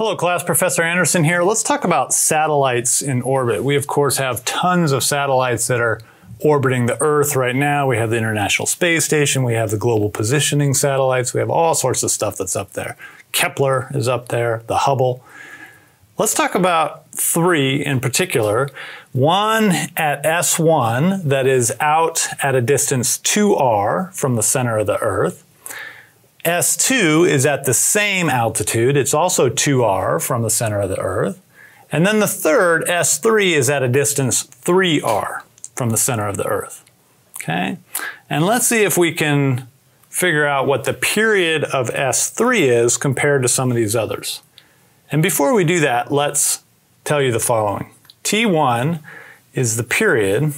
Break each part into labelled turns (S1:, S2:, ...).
S1: Hello class, Professor Anderson here. Let's talk about satellites in orbit. We of course have tons of satellites that are orbiting the Earth right now. We have the International Space Station, we have the Global Positioning Satellites, we have all sorts of stuff that's up there. Kepler is up there, the Hubble. Let's talk about three in particular. One at S1 that is out at a distance 2r from the center of the Earth. S2 is at the same altitude. It's also 2r from the center of the Earth. And then the third, S3, is at a distance 3r from the center of the Earth. Okay? And let's see if we can figure out what the period of S3 is compared to some of these others. And before we do that, let's tell you the following. T1 is the period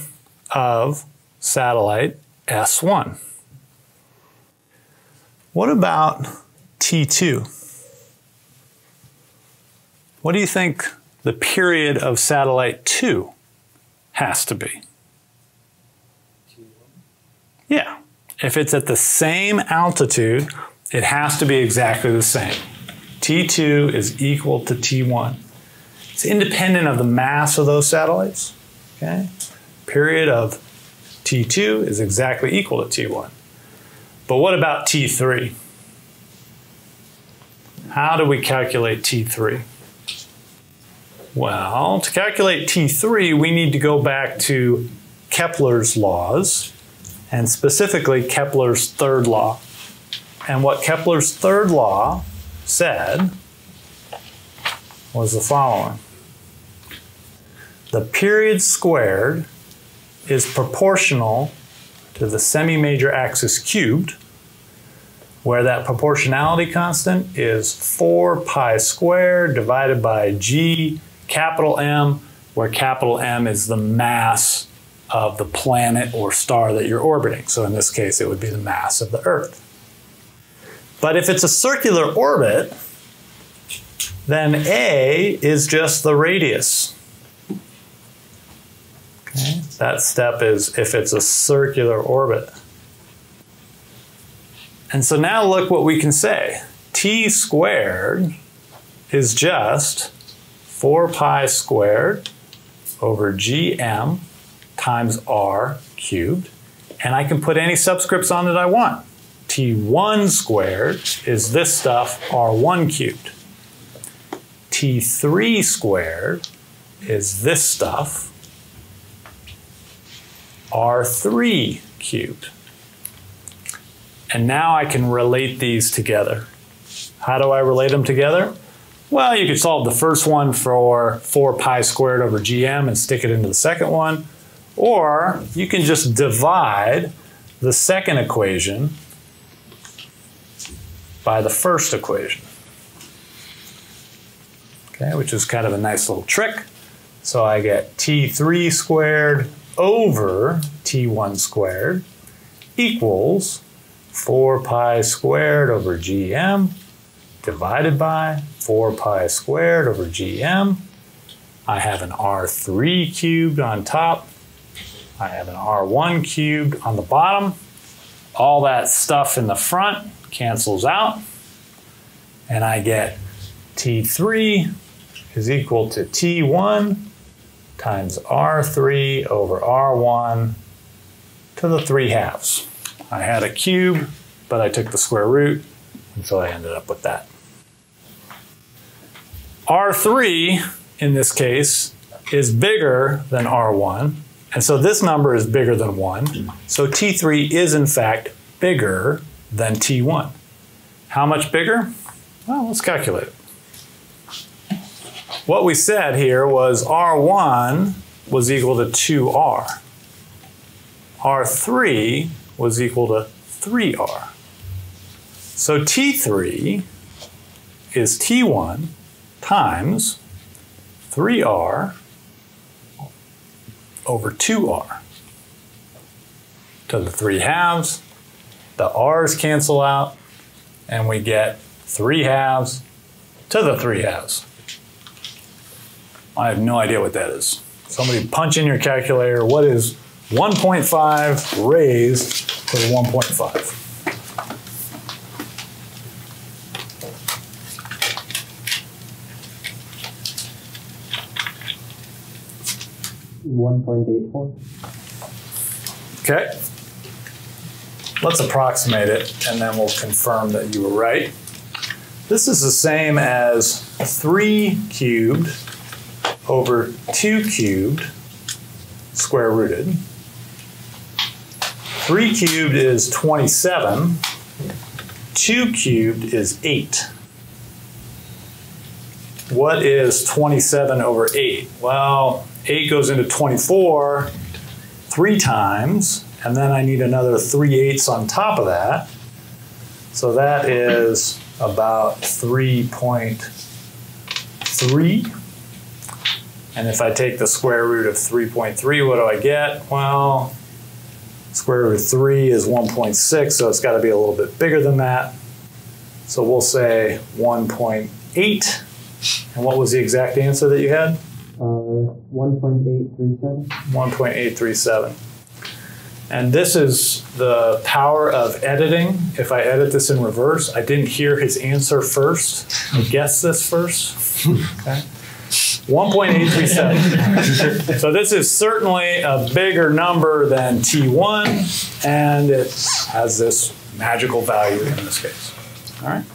S1: of satellite S1. What about T2? What do you think the period of satellite 2 has to be? Yeah. If it's at the same altitude, it has to be exactly the same. T2 is equal to T1. It's independent of the mass of those satellites. Okay? Period of T2 is exactly equal to T1. But what about T3? How do we calculate T3? Well, to calculate T3, we need to go back to Kepler's laws, and specifically Kepler's third law. And what Kepler's third law said was the following. The period squared is proportional to the semi-major axis cubed, where that proportionality constant is 4 pi squared divided by g capital M, where capital M is the mass of the planet or star that you're orbiting. So in this case, it would be the mass of the Earth. But if it's a circular orbit, then A is just the radius Okay. That step is if it's a circular orbit. And so now look what we can say. T squared is just 4 pi squared over gm times r cubed. And I can put any subscripts on that I want. T1 squared is this stuff, R1 cubed. T3 squared is this stuff, R3 cubed. And now I can relate these together. How do I relate them together? Well, you could solve the first one for 4 pi squared over gm and stick it into the second one. Or you can just divide the second equation by the first equation. Okay, which is kind of a nice little trick. So I get t3 squared over t1 squared equals 4 pi squared over gm divided by 4 pi squared over gm. I have an r3 cubed on top. I have an r1 cubed on the bottom. All that stuff in the front cancels out. And I get t3 is equal to t1 times R3 over R1 to the 3 halves. I had a cube, but I took the square root, and so I ended up with that. R3, in this case, is bigger than R1, and so this number is bigger than 1. So T3 is, in fact, bigger than T1. How much bigger? Well, let's calculate it what we said here was R1 was equal to 2R. R3 was equal to 3R. So T3 is T1 times 3R over 2R. To the 3 halves, the R's cancel out, and we get 3 halves to the 3 halves. I have no idea what that is. Somebody punch in your calculator. What is 1.5 raised to 1.5?
S2: One point eight four.
S1: Okay. Let's approximate it, and then we'll confirm that you were right. This is the same as 3 cubed over 2 cubed square rooted. 3 cubed is 27. 2 cubed is 8. What is 27 over 8? Well, 8 goes into 24 three times, and then I need another 3 eighths on top of that. So that is about 3.3. And if I take the square root of 3.3, what do I get? Well, square root of 3 is 1.6, so it's got to be a little bit bigger than that. So we'll say 1.8. And what was the exact answer that you had?
S2: Uh, 1.837.
S1: 1.837. And this is the power of editing. If I edit this in reverse, I didn't hear his answer first. I guessed this first. Okay. 1.837. so this is certainly a bigger number than T1, and it has this magical value in this case. All right.